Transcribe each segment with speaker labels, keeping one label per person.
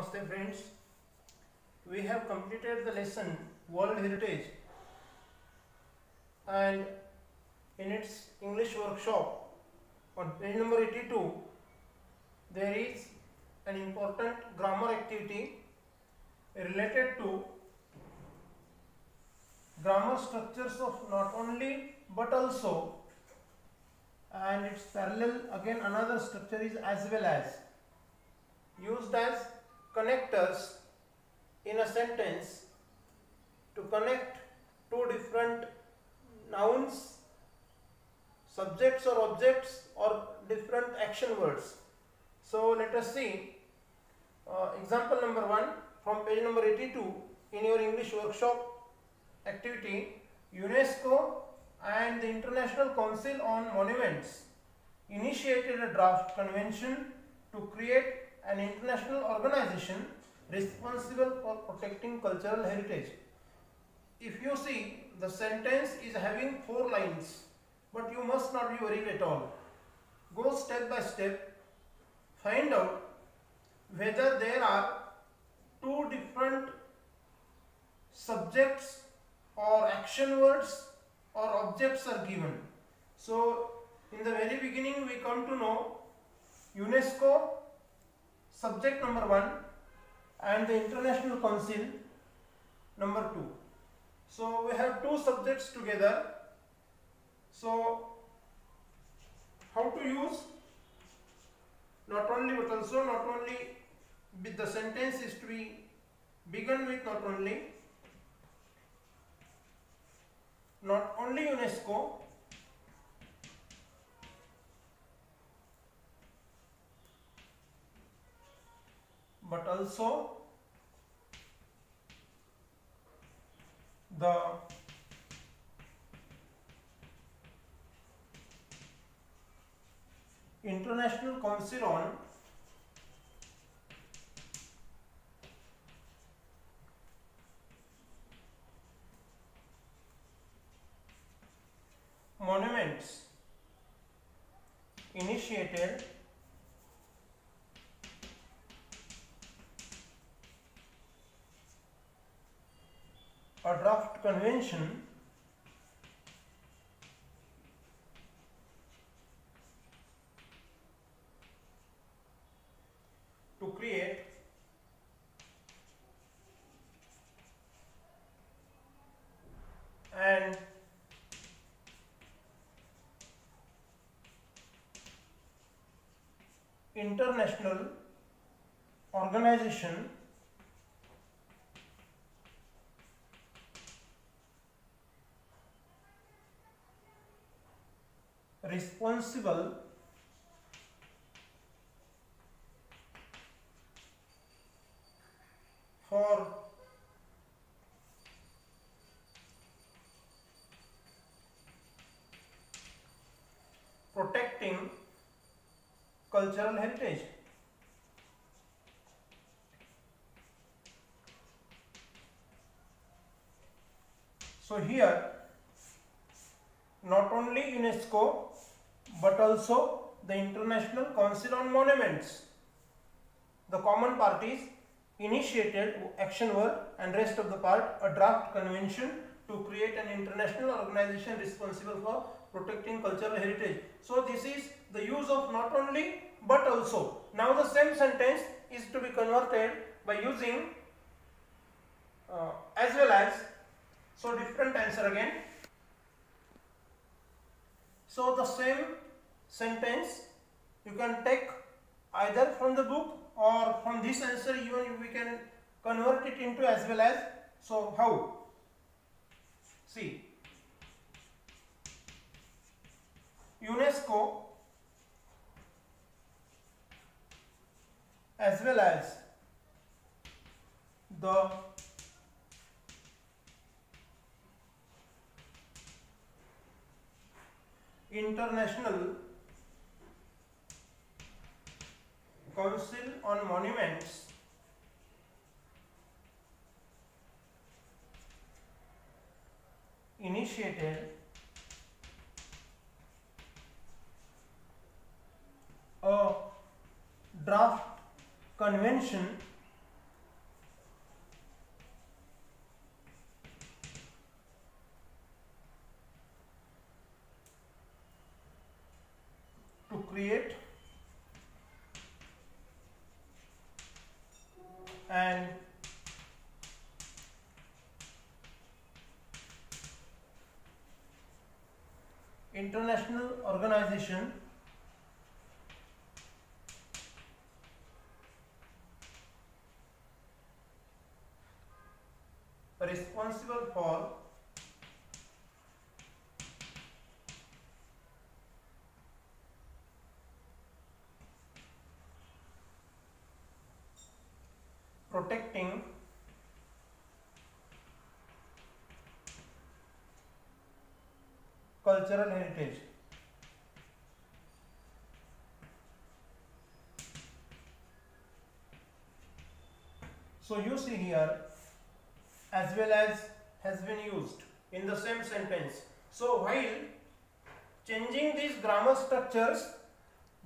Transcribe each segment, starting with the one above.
Speaker 1: Namaste friends. We have completed the lesson World Heritage and in its English workshop on page number 82 there is an important grammar activity related to grammar structures of not only but also and its parallel again another structure is as well as used as connectors in a sentence to connect two different nouns subjects or objects or different action words. So let us see uh, example number 1 from page number 82 in your english workshop activity unesco and the international council on monuments initiated a draft convention to create an international organization responsible for protecting cultural heritage. If you see, the sentence is having four lines, but you must not be worried at all. Go step by step, find out whether there are two different subjects or action words or objects are given. So, in the very beginning, we come to know UNESCO subject number 1 and the international council number 2 so we have two subjects together. So how to use? Not only but also not only with the sentence is to be begun with not only. Not only UNESCO but also the International Council on Monuments initiated a draft convention to create an international organization responsible for protecting cultural heritage. So here not only UNESCO but also the International Council on Monuments. The common parties initiated action word and rest of the part a draft convention to create an international organization responsible for protecting cultural heritage. So this is the use of not only but also. Now the same sentence is to be converted by using uh, as well as. So different answer again. So the same sentence you can take either from the book or from this answer even we can convert it into as well as. So how? See UNESCO as well as the International Council on Monuments initiated a draft convention and international organization responsible for protecting cultural heritage. So you see here as well as has been used in the same sentence. So while changing these grammar structures,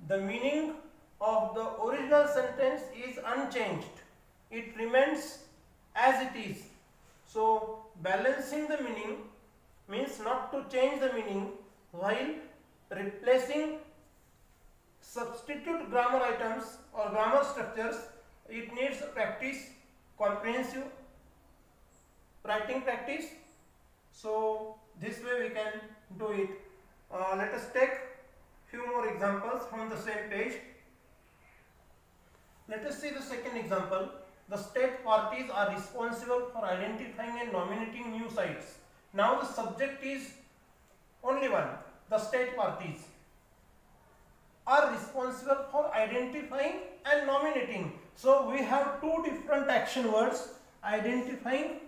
Speaker 1: the meaning of the original sentence is unchanged. It remains as it is. So balancing the meaning means not to change the meaning while replacing substitute grammar items or grammar structures. It needs practice comprehensive writing practice. So this way we can do it. Uh, let us take few more examples from the same page. Let us see the second example. The state parties are responsible for identifying and nominating new sites now the subject is only one the state parties. Are responsible for identifying and nominating. So we have two different action words identifying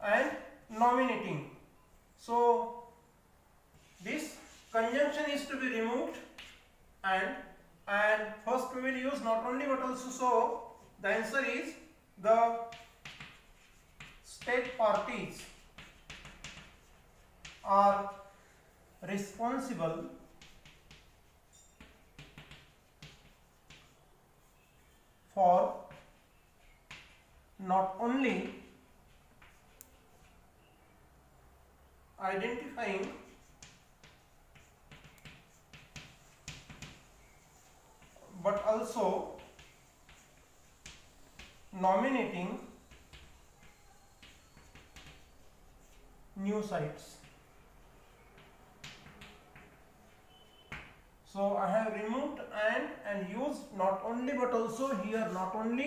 Speaker 1: and nominating. So this conjunction is to be removed and and first we will use not only but also so the answer is the state parties are responsible for not only identifying but also nominating new sites. So I have removed and and used not only but also here not only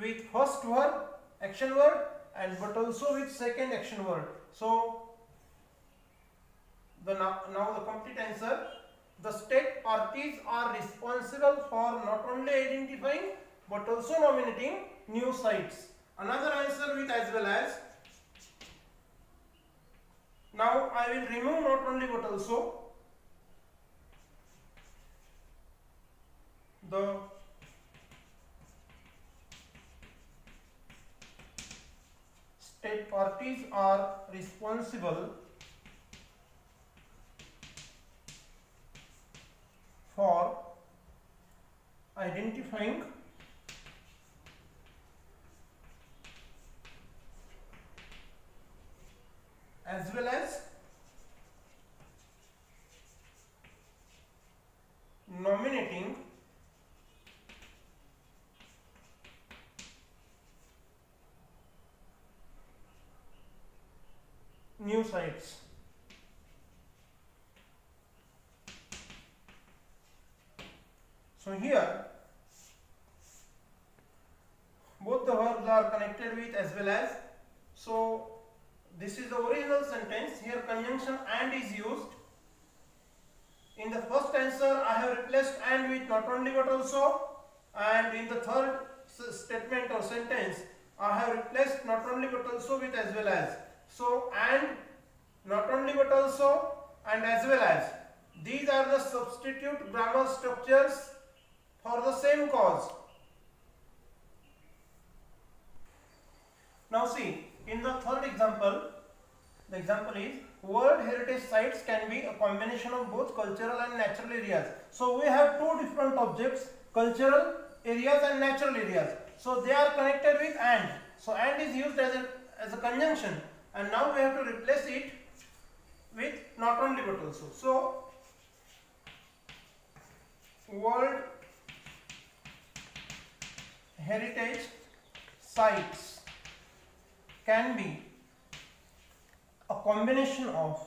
Speaker 1: with first verb action word and but also with second action word. So the now, now the complete answer the state parties are responsible for not only identifying but also nominating new sites another answer with as well as now i will remove not only but also the state parties are responsible for identifying as well as nominating new sites. So here both the verbs are connected with as well as so this is the original sentence here conjunction and is used in the first answer I have replaced and with not only but also and in the third statement or sentence I have replaced not only but also with as well as so and not only but also and as well as these are the substitute grammar structures for the same cause. Now see, in the third example, the example is World Heritage Sites can be a combination of both cultural and natural areas. So we have two different objects, cultural areas and natural areas. So they are connected with and. So and is used as a, as a conjunction and now we have to replace it with not only but also. So world heritage sites can be a combination of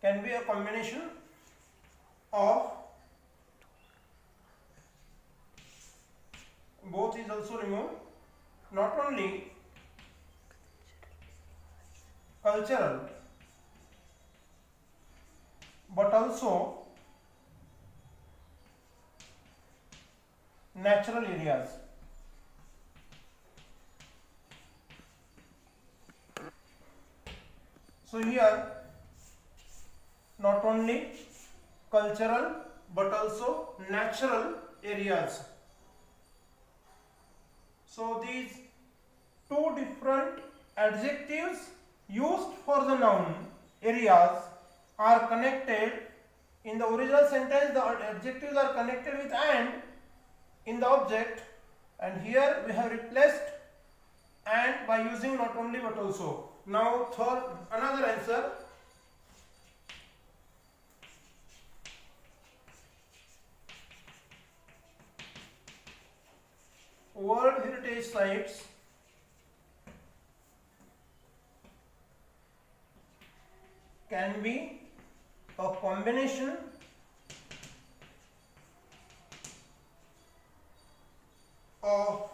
Speaker 1: can be a combination of also removed not only cultural but also natural areas so here not only cultural but also natural areas so these two different adjectives used for the noun areas are connected. In the original sentence the adjectives are connected with and in the object. And here we have replaced and by using not only but also. Now third another answer World Heritage Sites can be a combination of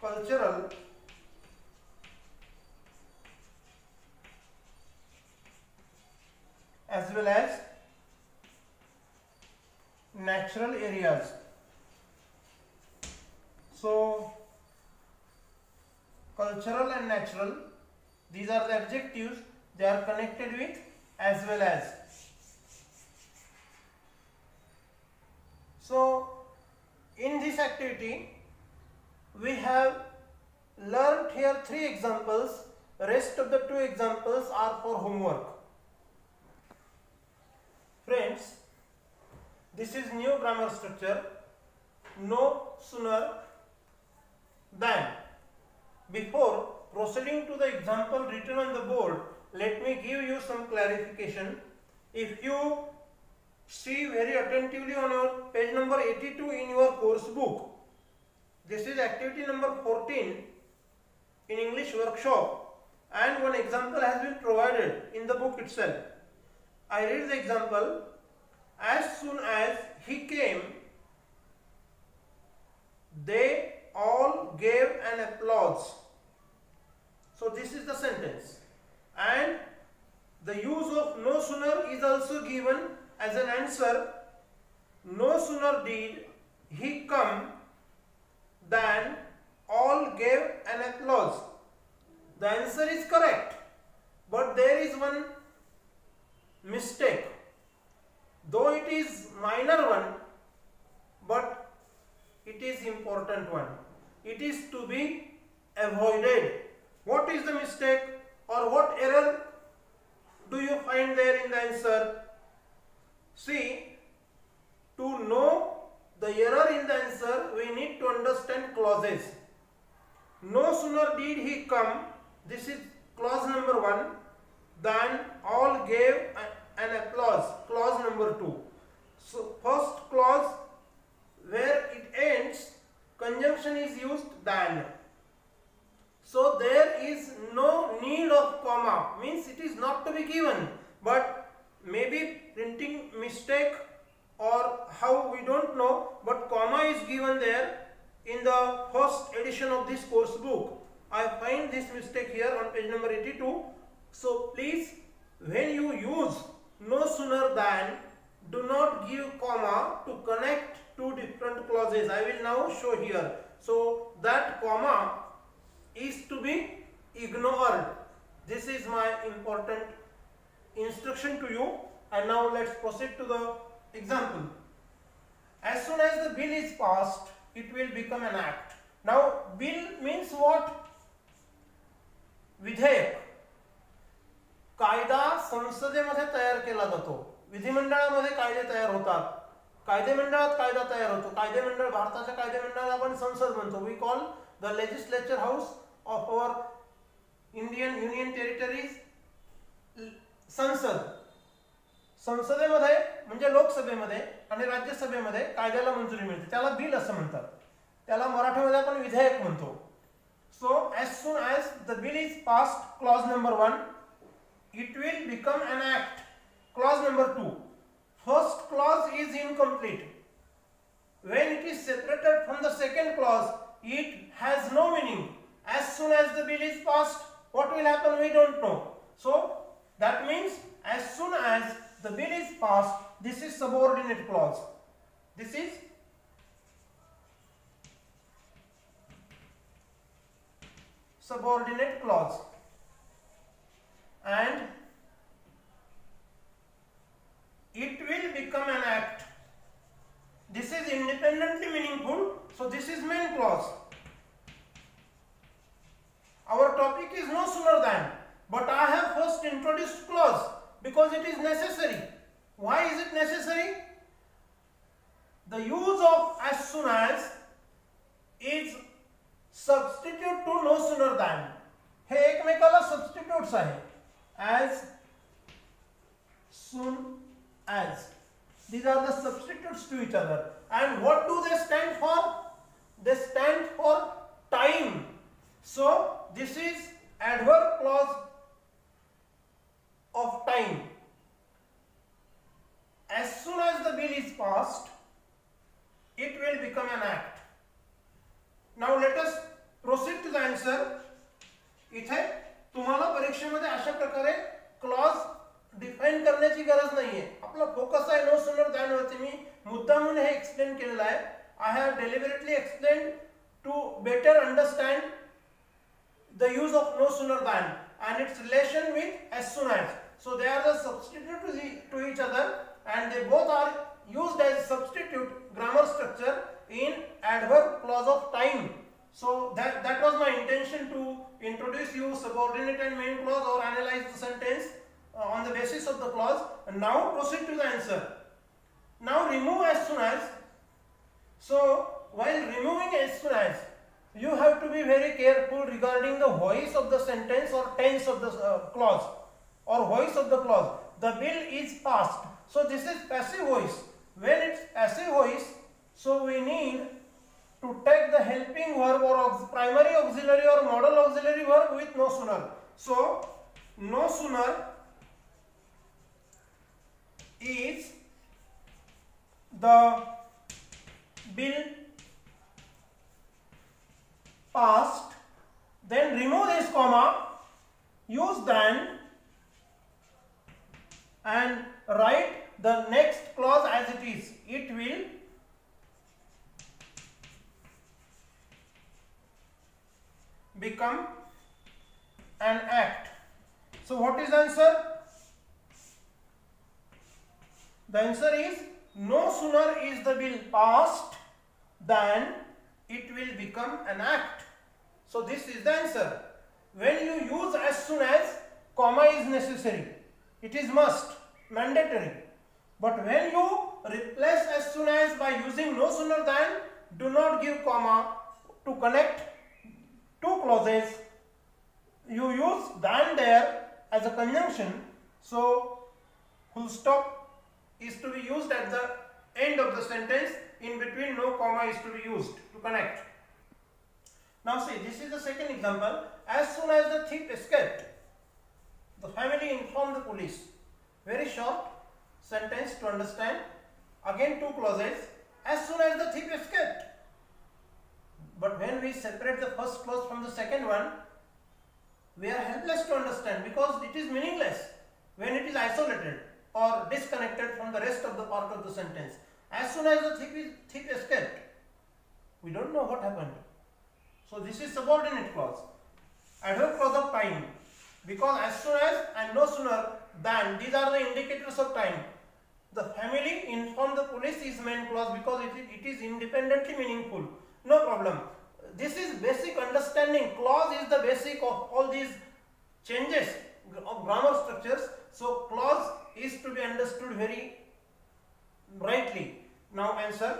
Speaker 1: cultural as well as natural areas. So, cultural and natural, these are the adjectives, they are connected with as well as. So, in this activity, we have learned here three examples, rest of the two examples are for homework. Friends, this is new grammar structure. No sooner than before proceeding to the example written on the board, let me give you some clarification. If you see very attentively on your page number 82 in your course book, this is activity number 14 in English workshop and one example has been provided in the book itself. I read the example as soon as he came they all gave an applause. So this is the sentence. And the use of no sooner is also given as an answer. No sooner did he come than all gave an applause. The answer is correct. But there is one mistake. Though it is minor one, but it is important one. It is to be avoided. What is the mistake or what error do you find there in the answer? See, to know the error in the answer, we need to understand clauses. No sooner did he come, this is clause number one, than all gave an applause, clause number two. So, first clause where it ends, conjunction is used than. So, there is no need of comma, means it is not to be given, but maybe printing mistake or how we don't know, but comma is given there in the first edition of this course book. I find this mistake here page number 82. So, please when you use no sooner than do not give comma to connect two different clauses. I will now show here. So that comma is to be ignored. This is my important instruction to you. And now let's proceed to the example. As soon as the bill is passed, it will become an act. Now bill means what? विधेयक. कायदा संसदेमध्ये तयार केला जातो. विधिमंडळामध्ये कायदे तयार होतात. कायदेमंडळात कायदा तयार होतो. कायदेमंडळ भारताच्या कायदेमंडळाला आपण संसद म्हणतो. We call the legislature house of our Indian union territories Sansad. संसदेमध्ये म्हणजे लोकसभेमध्ये आणि राज्यसभेमध्ये कायद्याला मंजुरी मिळते. त्याला बिल असं म्हणतात. त्याला मराठीमध्ये आपण विधेयक म्हणतो. So as soon as the bill is passed clause number 1 it will become an act. Clause number 2 first clause is incomplete. When it is separated from the second clause it has no meaning. As soon as the bill is passed what will happen we don't know. So that means as soon as the bill is passed this is subordinate clause. This is subordinate clause and it will become an act. This is independently meaningful, so this is main clause. Our topic is no sooner than, but I have first introduced clause because it is necessary. Why is it necessary? The use of as soon as is substitute to no sooner than. हे एकमेकाला substitutes आहे as soon as these are the substitutes to each other and what do they stand for they stand for time so this is adverb clause of time as soon as the bill is passed it will become an act now let us proceed to the answer इथे तुम्हाला परीक्षेमध्ये अशा प्रकारे clause define करण्याची गरज नाही आहे आपला फोकस आहे नो सुनर दॅनवरती मी मुद्दामून हे एक्सप्लेन केलेलं आहे. I have deliberately explain to better understand the use of no sooner than and its relation with as soon so they are the substitute to each other and they both are use as substitute grammar structure in adverb clause of time So that, that was my intention to introduce you subordinate and main clause or analyze the sentence uh, on the basis of the clause. And now proceed to the answer. Now remove as soon as. So while removing as soon as, you have to be very careful regarding the voice of the sentence or tense of the uh, clause or voice of the clause. The bill is passed. So this is passive voice. When it's passive voice, so we need to take the helping verb or primary auxiliary or modal auxiliary verb with no sooner. So no sooner is the bill passed then remove this comma use than and write the next clause as it is it will become an act so what is the answer the answer is no sooner is the bill passed than it will become an act. So this is the answer. When you use as soon as, comma is necessary. It is must, mandatory. But when you replace as soon as by using no sooner than, do not give comma to connect two clauses. You use than there as a conjunction. So full stop is to be used at the end of the sentence. In between no comma is to be used to connect. Now see this is the second example. As soon as the thief escaped the family informed the police. Very short sentence to understand. Again two clauses. As soon as the thief escaped but when we separate the first clause from the second one we are helpless to understand because it is meaningless when it is isolated or disconnected from the rest of the part of the sentence. As soon as the thief, is, thief escaped, we don't know what happened. So this is subordinate clause. Adverb clause of time. Because as soon as and no sooner than, these are the indicators of time. The family informed the police is main clause because it it is independently meaningful. No problem. This is basic understanding. Clause is the basic of all these changes of grammar structures. So clause is to be understood very rightly. Now answer.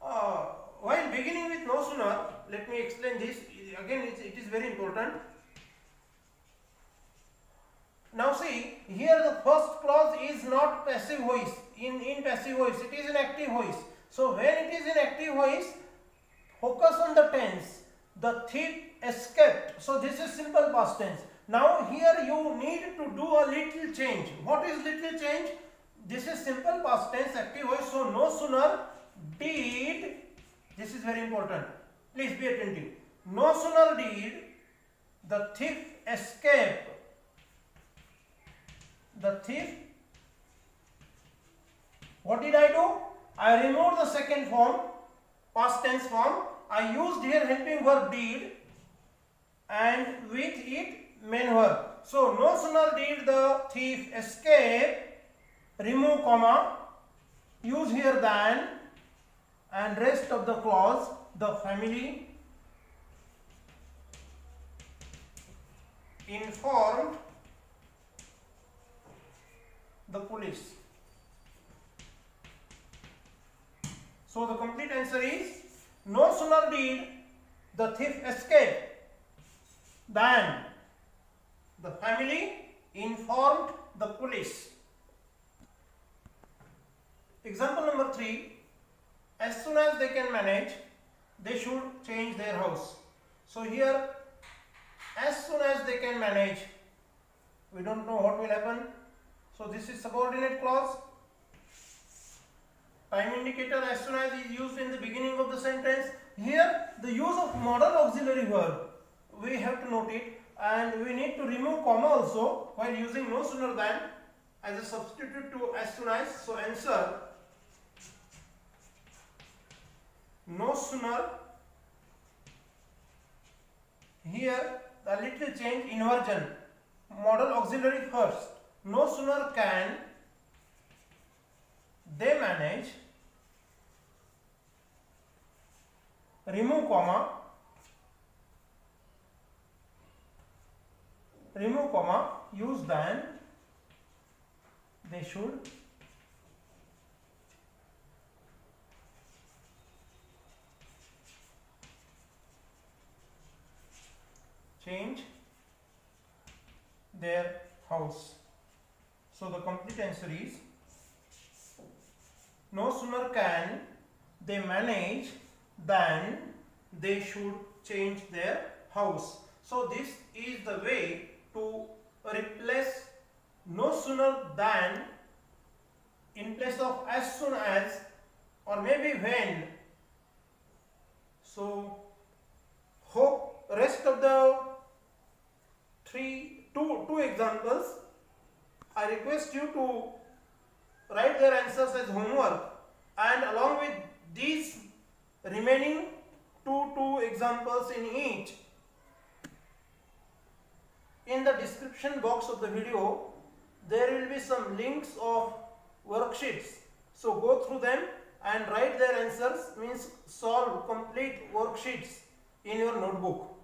Speaker 1: Uh, while beginning with no sooner, let me explain this. Again, it, it is very important. Now see, here the first clause is not passive voice. In, in passive voice, it is in active voice. So when it is in active voice, focus on the tense. The thief escaped. So this is simple past tense. Now here you need to do a little change. What is little change? This is simple past tense active voice. So no sooner did, this is very important. Please be attentive. No sooner did the thief escape the thief what did I do? I removed the second form past tense form I used here helping verb did and with it main verb so no sooner did the thief escape remove comma use here than and rest of the clause the family informed the police. So the complete answer is no sooner did the thief escape than the family informed the police. Example number 3 as soon as they can manage they should change their house. So here as soon as they can manage we don't know what will happen so this is subordinate clause time indicator as soon as is used in the beginning of the sentence. Here the use of modal auxiliary verb we have to note it and we need to remove comma also while using no sooner than as a substitute to as soon as so answer no sooner. Here the little change inversion modal auxiliary first. No sooner can they manage remove comma. Remove comma. Use than they should. Change their house. So the complete answer is no sooner can they manage than they should change their house. So this is the way to replace no sooner than in place of as soon as or maybe when. So hope rest of the three two two examples I request you to write their answers as homework and along with these remaining two two examples in each. In the description box of the video there will be some links of worksheets. So go through them and write their answers means solve complete worksheets in your notebook